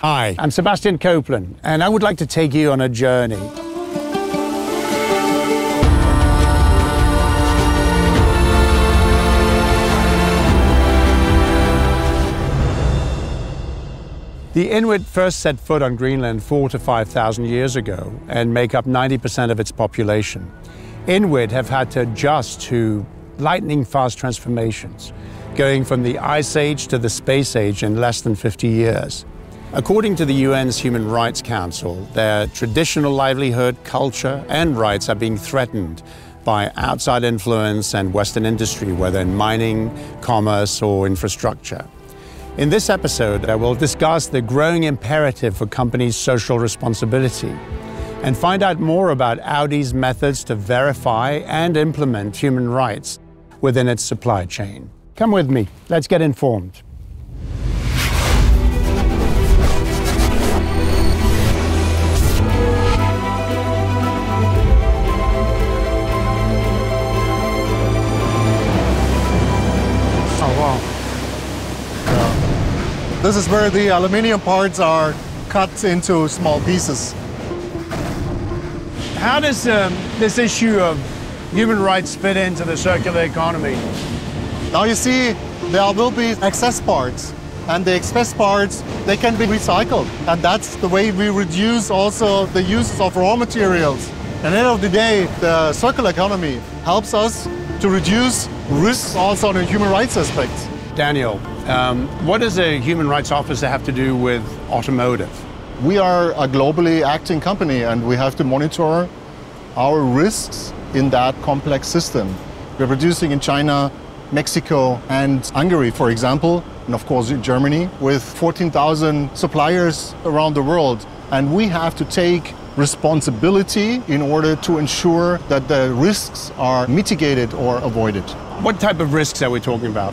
Hi, I'm Sebastian Copeland, and I would like to take you on a journey. The Inuit first set foot on Greenland four to 5,000 years ago and make up 90% of its population. Inuit have had to adjust to lightning fast transformations, going from the Ice Age to the Space Age in less than 50 years. According to the UN's Human Rights Council, their traditional livelihood, culture, and rights are being threatened by outside influence and Western industry, whether in mining, commerce, or infrastructure. In this episode, I will discuss the growing imperative for companies' social responsibility and find out more about Audi's methods to verify and implement human rights within its supply chain. Come with me, let's get informed. This is where the aluminium parts are cut into small pieces. How does um, this issue of human rights fit into the circular economy? Now you see there will be excess parts and the excess parts they can be recycled and that's the way we reduce also the use of raw materials. At the end of the day the circular economy helps us to reduce risks also on a human rights aspect. Daniel, um, what does a human rights officer have to do with automotive? We are a globally acting company and we have to monitor our risks in that complex system. We're producing in China, Mexico, and Hungary, for example, and of course Germany, with 14,000 suppliers around the world. And we have to take responsibility in order to ensure that the risks are mitigated or avoided. What type of risks are we talking about?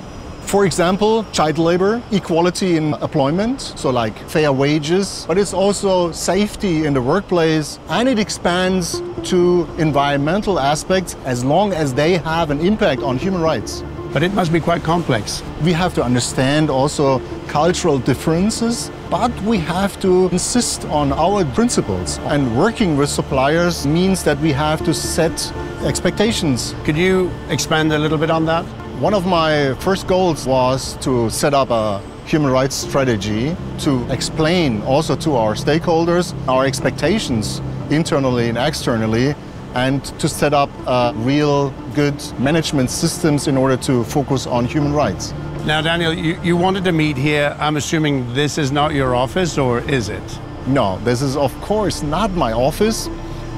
For example, child labor, equality in employment, so like fair wages, but it's also safety in the workplace and it expands to environmental aspects as long as they have an impact on human rights. But it must be quite complex. We have to understand also cultural differences, but we have to insist on our principles. And working with suppliers means that we have to set expectations. Could you expand a little bit on that? One of my first goals was to set up a human rights strategy to explain also to our stakeholders our expectations internally and externally and to set up uh, real good management systems in order to focus on human rights. Now, Daniel, you, you wanted to meet here. I'm assuming this is not your office, or is it? No, this is, of course, not my office,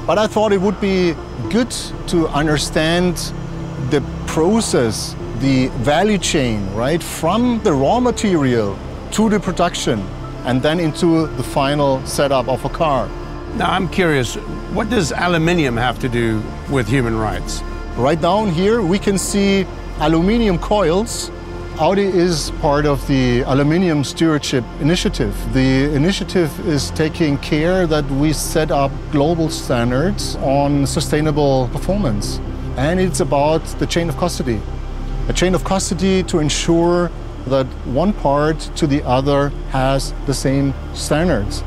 but I thought it would be good to understand the process the value chain, right, from the raw material to the production and then into the final setup of a car. Now, I'm curious, what does aluminium have to do with human rights? Right down here, we can see aluminium coils. Audi is part of the Aluminium Stewardship Initiative. The initiative is taking care that we set up global standards on sustainable performance. And it's about the chain of custody a chain of custody to ensure that one part to the other has the same standards.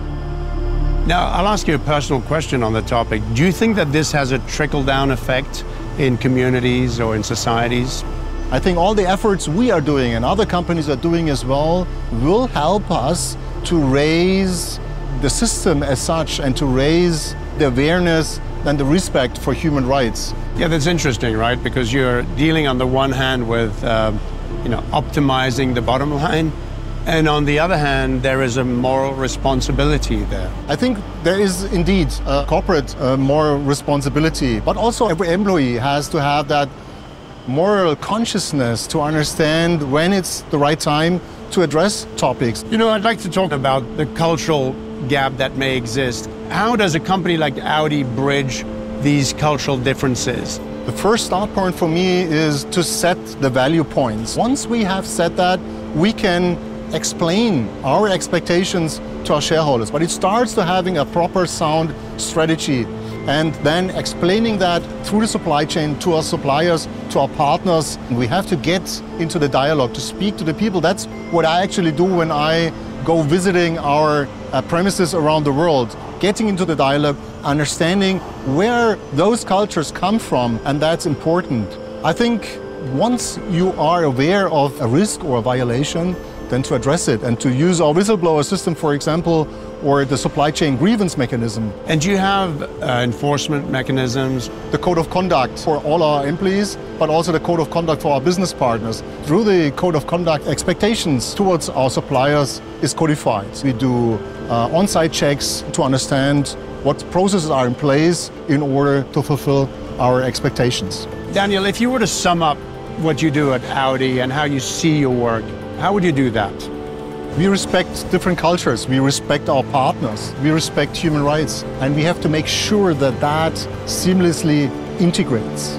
Now, I'll ask you a personal question on the topic. Do you think that this has a trickle down effect in communities or in societies? I think all the efforts we are doing and other companies are doing as well will help us to raise the system as such and to raise the awareness and the respect for human rights. Yeah, that's interesting, right? Because you're dealing on the one hand with, uh, you know, optimizing the bottom line, and on the other hand, there is a moral responsibility there. I think there is indeed a corporate uh, moral responsibility, but also every employee has to have that moral consciousness to understand when it's the right time to address topics. You know, I'd like to talk about the cultural gap that may exist. How does a company like Audi bridge these cultural differences? The first start point for me is to set the value points. Once we have set that, we can explain our expectations to our shareholders. But it starts to having a proper sound strategy and then explaining that through the supply chain to our suppliers, to our partners. We have to get into the dialogue, to speak to the people. That's what I actually do when I go visiting our uh, premises around the world, getting into the dialogue, understanding where those cultures come from, and that's important. I think once you are aware of a risk or a violation, then to address it and to use our whistleblower system, for example, or the supply chain grievance mechanism. And do you have uh, enforcement mechanisms? The code of conduct for all our employees, but also the code of conduct for our business partners. Through the code of conduct, expectations towards our suppliers is codified. We do uh, on-site checks to understand what processes are in place in order to fulfill our expectations. Daniel, if you were to sum up what you do at Audi and how you see your work, how would you do that? We respect different cultures, we respect our partners, we respect human rights, and we have to make sure that that seamlessly integrates.